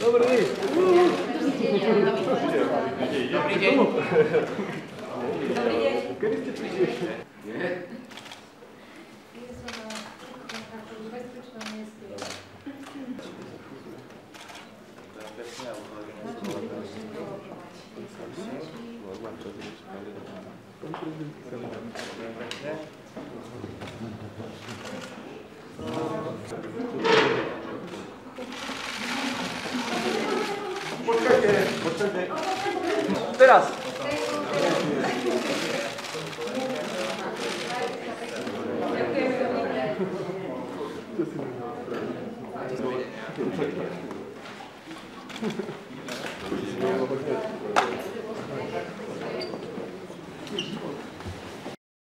Добрый день. Добрый день. Добрый день. Thank you. 못할게 못할게 때렸어